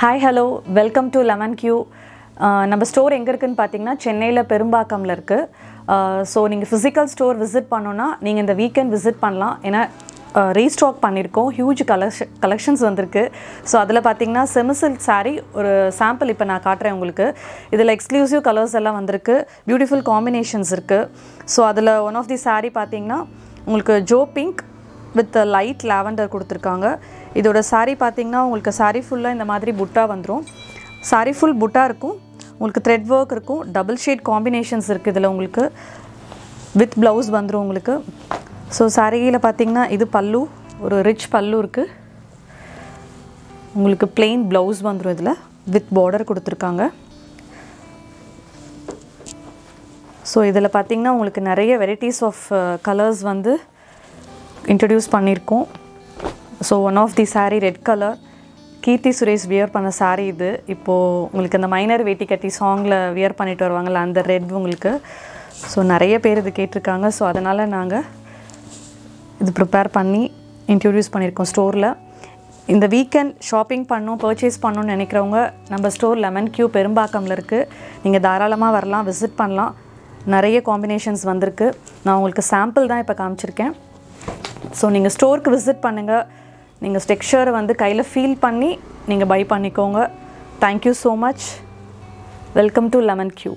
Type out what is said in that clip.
Hi hello welcome to Lemon Q நம்ம store எங்கே இருக்குன்னு பார்த்தீங்கன்னா சென்னையில் பெரும்பாக்கமில் இருக்குது ஸோ uh, நீங்கள் ஃபிசிக்கல் ஸ்டோர் விசிட் பண்ணோன்னா நீங்கள் இந்த வீக்கெண்ட் விசிட் பண்ணலாம். ஏன்னா ரீஸ்டாக் பண்ணியிருக்கோம் ஹியூஜ் கலெக்ஷன் கலெக்ஷன்ஸ் வந்திருக்கு. ஸோ அதில் பார்த்தீங்கன்னா செமிசில்க் சாரீ ஒரு சாம்பிள் இப்போ நான் காட்டுறேன் உங்களுக்கு. இதில் எக்ஸ்க்ளூசிவ் கலர்ஸ் எல்லாம் வந்திருக்கு. பியூட்டிஃபுல் காம்பினேஷன்ஸ் இருக்குது ஸோ அதில் ஒன் ஆஃப் தி சாரீ பார்த்தீங்கன்னா உங்களுக்கு ஜோ பிங்க் வித் லைட் லாவெண்டர் கொடுத்துருக்காங்க. இதோட சாரீ பார்த்தீங்கன்னா உங்களுக்கு சாரீ ஃபுல்லாக இந்த மாதிரி புட்டா வந்துடும் saree ஃபுல் புட்டா இருக்கும். உங்களுக்கு த்ரெட் ஒர்க் இருக்கும். டபுள் ஷேட் காம்பினேஷன்ஸ் இருக்குது இதில் உங்களுக்கு. வித் ப்ளவுஸ் வந்துடும் உங்களுக்கு. ஸோ சாரியில் பார்த்தீங்கன்னா இது பல்லு ஒரு ரிச் பல்லு இருக்குது உங்களுக்கு பிளெயின் ப்ளவுஸ் வந்துடும் இதில் வித் பார்டர் கொடுத்துருக்காங்க. ஸோ இதில் பார்த்தீங்கன்னா உங்களுக்கு நிறைய வெரைட்டிஸ் ஆஃப் கலர்ஸ் வந்து இன்ட்ரடியூஸ் பண்ணியிருக்கோம் so one of the sari red colour Keerthy Suresh wear பண்ண சாரீ இது. இப்போது உங்களுக்கு அந்த மைனர் வேட்டி கட்டி சாங்கில் வியர் பண்ணிட்டு வருவாங்கள்ல அந்த ரெட் உங்களுக்கு. ஸோ நிறைய பேர் இது கேட்டிருக்காங்க. ஸோ அதனால் நாங்கள் இது ப்ரிப்பேர் பண்ணி இன்ட்ரடியூஸ் பண்ணியிருக்கோம் ஸ்டோரில் இந்த வீக்கெண்ட் ஷாப்பிங் பண்ணணும் பர்ச்சேஸ் பண்ணணும்னு நினைக்கிறவங்க நம்ம ஸ்டோர் லெமன் கியூ பெரும்பாக்கமில் இருக்குது நீங்கள் தாராளமாக வரலாம் விசிட் பண்ணலாம். நிறைய காம்பினேஷன்ஸ் வந்திருக்கு. நான் உங்களுக்கு சாம்பிள் தான் இப்போ காமிச்சிருக்கேன். ஸோ நீங்கள் ஸ்டோருக்கு விசிட் பண்ணுங்கள் நீங்கள் ஸ்டெக்ஷரை வந்து கையில் ஃபீல் பண்ணி நீங்கள் பை பண்ணிக்கோங்க. Thank you so much welcome to Lemon Q